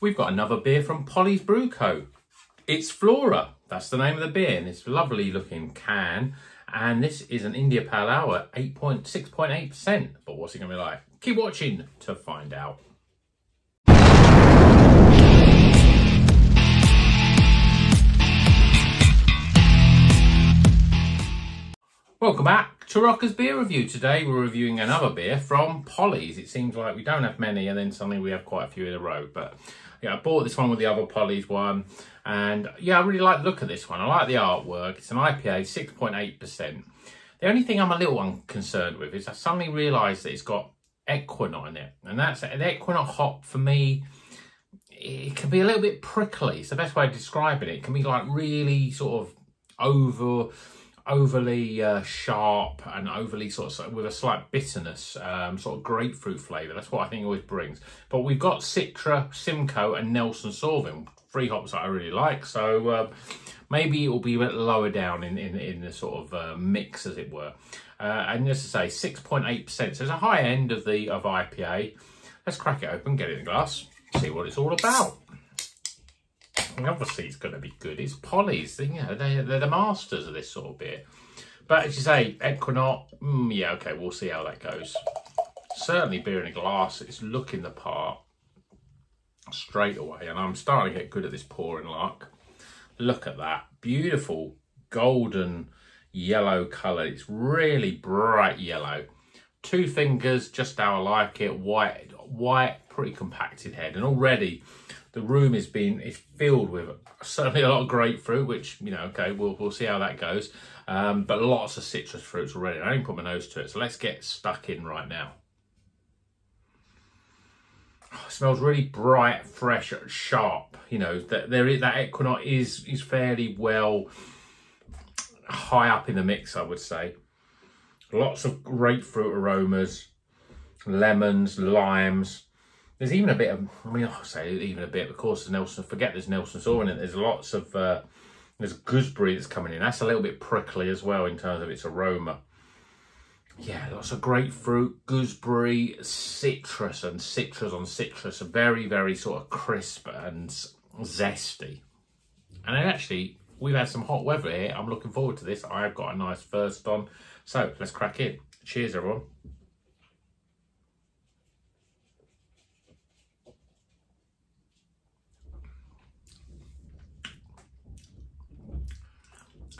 we've got another beer from Polly's Brew Co. It's Flora, that's the name of the beer, it's a lovely looking can. And this is an India Pale Ale, 8.6.8%. But what's it going to be like? Keep watching to find out. Welcome back to Rocker's Beer Review. Today we're reviewing another beer from Polly's. It seems like we don't have many and then suddenly we have quite a few in a row. But yeah, I bought this one with the other Polly's one. And yeah, I really like the look of this one. I like the artwork. It's an IPA, 6.8%. The only thing I'm a little unconcerned with is I suddenly realised that it's got Ekuanot in it. And that's an Ekuanot hop for me. It can be a little bit prickly. It's the best way of describing it. It can be like really sort of over overly uh, sharp and overly sort of with a slight bitterness, um, sort of grapefruit flavour. That's what I think it always brings. But we've got Citra, Simcoe and Nelson Sauvin, three hops that I really like. So uh, maybe it will be a bit lower down in, in, in the sort of uh, mix, as it were. Uh, and as I say, 6.8%. So it's a high end of the of IPA. Let's crack it open, get it in the glass, see what it's all about. And obviously it's going to be good. It's Polly's, you know, they, they're the masters of this sort of beer. But as you say, Ekuanot, mm, yeah, okay, we'll see how that goes. Certainly beer in a glass, it's looking the part straight away. And I'm starting to get good at this pouring luck. Look at that, beautiful golden yellow colour. It's really bright yellow. Two fingers, just how I like it, white, white, pretty compacted head. And already the room is being is filled with certainly a lot of grapefruit, which you know, okay, we'll we'll see how that goes. Um, but lots of citrus fruits already. I didn't put my nose to it, so let's get stuck in right now. Oh, smells really bright, fresh, sharp. You know that there is that Ekuanot is is fairly well high up in the mix, I would say. Lots of grapefruit aromas, lemons, limes there's even a bit of, I mean, I'll say even a bit, of course, there's Nelson, forget there's Nelson Sauvin, there's lots of, uh, there's gooseberry that's coming in. That's a little bit prickly as well in terms of its aroma. Yeah, lots of grapefruit, gooseberry, citrus, and citrus on citrus. Very, very sort of crisp and zesty. And then actually, we've had some hot weather here. I'm looking forward to this. I've got a nice first on. So let's crack in. Cheers, everyone.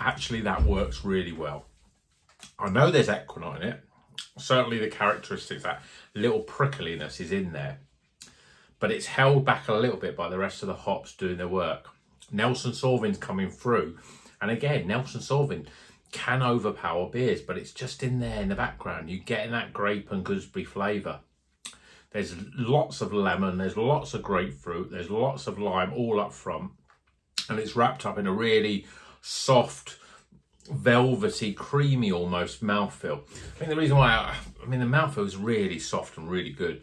Actually that works really well. I know there's Ekuanot in it. Certainly the characteristics, that little prickliness is in there. But it's held back a little bit by the rest of the hops doing their work. Nelson Sauvin's coming through. And again, Nelson Sauvin can overpower beers, but it's just in there in the background. You're getting that grape and gooseberry flavour. There's lots of lemon, there's lots of grapefruit, there's lots of lime all up front. And it's wrapped up in a really soft, velvety, creamy almost mouthfeel. I think the reason why, I, I mean, the mouthfeel is really soft and really good.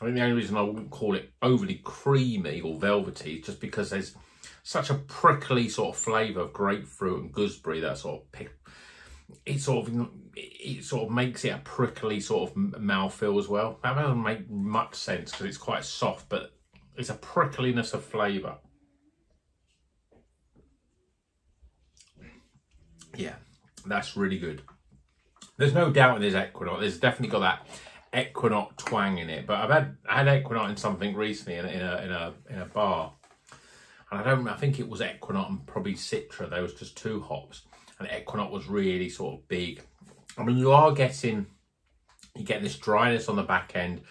I think the only reason I wouldn't call it overly creamy or velvety is just because there's such a prickly sort of flavour of grapefruit and gooseberry that sort of pick, it sort of it sort of makes it a prickly sort of mouthfeel as well. That doesn't make much sense because it's quite soft, but it's a prickliness of flavour. Yeah, that's really good. There's no doubt there's Ekuanot. There's definitely got that Ekuanot twang in it. But I've had I had Ekuanot in something recently in a, in a in a in a bar, and I don't. I think it was Ekuanot and probably Citra. There was just two hops, and Ekuanot was really sort of big. I mean, you are getting you get this dryness on the back end.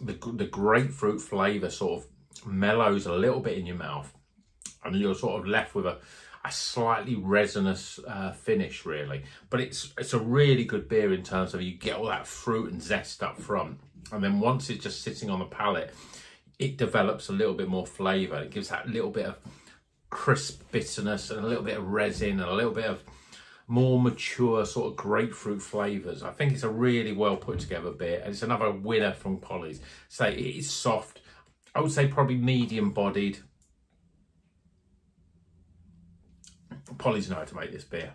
The the grapefruit flavour sort of mellows a little bit in your mouth, and you're sort of left with a a slightly resinous uh, finish really. But it's it's a really good beer in terms of you get all that fruit and zest up front. And then once it's just sitting on the palate it develops a little bit more flavor. It gives that little bit of crisp bitterness and a little bit of resin and a little bit of more mature sort of grapefruit flavors. I think it's a really well put together beer and it's another winner from polly's. So it is soft. I would say probably medium bodied Polly's know how to make this beer.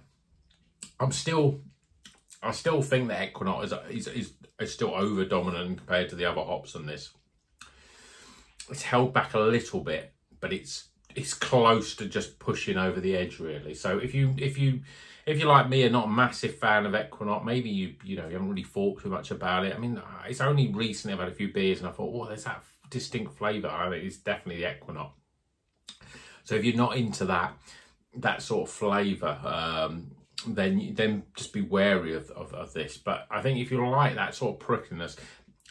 I'm still, I still think that Ekuanot is, is, is, is still over dominant compared to the other hops on this. it's held back a little bit, but it's it's close to just pushing over the edge really. So if you if you if you're like me are not a massive fan of Equinox, maybe you you know you haven't really thought too much about it. I mean, it's only recently I've had a few beers and I thought, oh, there's that distinct flavour. I think it's definitely the Equinox. So if you're not into that that sort of flavour, um, then then just be wary of, of, of, this. But I think if you like that sort of prickliness,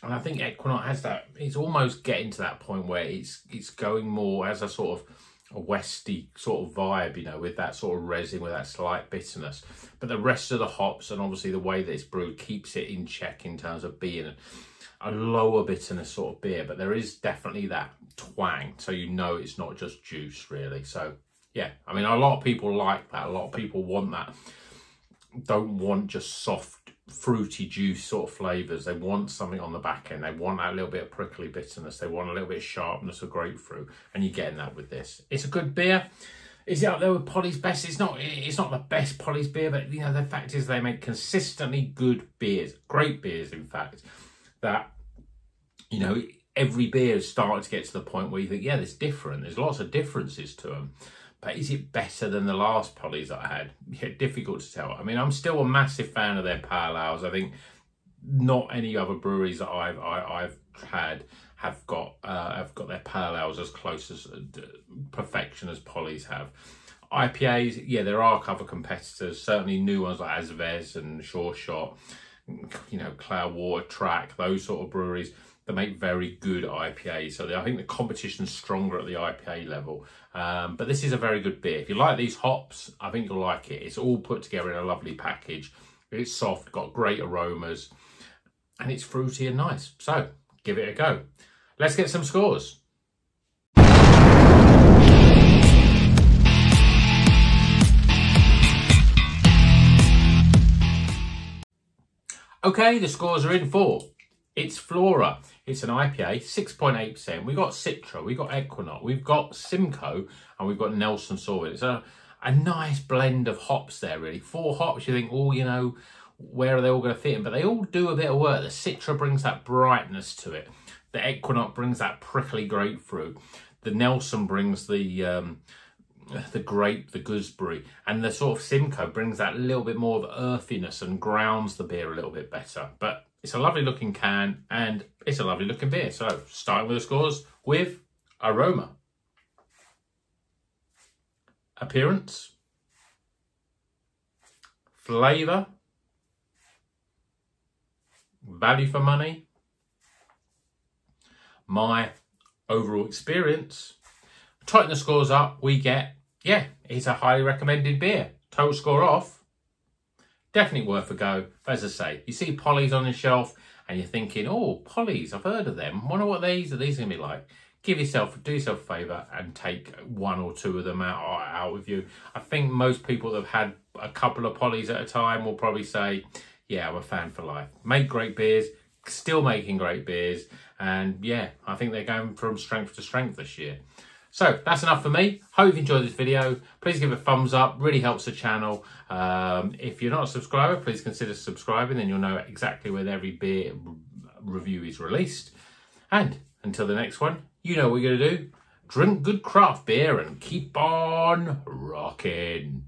and I think Equinox has that, it's almost getting to that point where it's it's going more as a sort of a westy sort of vibe, you know, with that sort of resin, with that slight bitterness. But the rest of the hops and obviously the way that it's brewed keeps it in check in terms of being a lower bitterness sort of beer. But there is definitely that twang, so you know it's not just juice really. So yeah, I mean, a lot of people like that. A lot of people want that. Don't want just soft fruity juice sort of flavours. They want something on the back end. They want that little bit of prickly bitterness. They want a little bit of sharpness of grapefruit. And you're getting that with this. It's a good beer. Is it up there with Polly's best? It's not it's not the best Polly's beer, but you know, the fact is they make consistently good beers. Great beers, in fact. That, you know, every beer is starting to get to the point where you think, yeah, there's different. There's lots of differences to them. But is it better than the last Polly's that I had? Yeah, difficult to tell. I mean, I'm still a massive fan of their pale ales. I think not any other breweries that I've I, have had have got uh, have got their pale ales as close as uh, perfection as Polly's have. IPAs, yeah, there are other competitors. Certainly new ones like Azvex and Sureshot, you know, Cloudwater, Track, those sort of breweries that make very good IPAs. So I think the competition's stronger at the IPA level. Um, but this is a very good beer. If you like these hops, I think you'll like it. It's all put together in a lovely package. It's soft, got great aromas, and it's fruity and nice. So give it a go. Let's get some scores. Okay, the scores are in for it's Flora. It's an IPA, 6.8%. We've got Citra, we've got Equinox, we've got Simcoe, and we've got Nelson Sauvin. It's a, a nice blend of hops there, really. Four hops, you think, oh, you know, where are they all going to fit in? But they all do a bit of work. The Citra brings that brightness to it. The Equinox brings that prickly grapefruit. The Nelson brings the... Um, the grape, the gooseberry, and the sort of Simcoe brings that little bit more of earthiness and grounds the beer a little bit better. But it's a lovely looking can and it's a lovely looking beer. So starting with the scores with aroma. Appearance. Flavour. Value for money. My overall experience. Tighten the scores up, we get, yeah, it's a highly recommended beer. Total score off, definitely worth a go. As I say, you see Polly's on the shelf and you're thinking, oh, Polly's, I've heard of them. Wonder what these are these going to be like. Give yourself, do yourself a favour and take one or two of them out, out with you. I think most people that have had a couple of Polly's at a time will probably say, yeah, I'm a fan for life. Make great beers, still making great beers. And yeah, I think they're going from strength to strength this year. So that's enough for me. Hope you've enjoyed this video. Please give it a thumbs up. Really helps the channel. Um, if you're not a subscriber, please consider subscribing. Then you'll know exactly when every beer review is released. And until the next one, you know what we're going to do. Drink good craft beer and keep on rocking.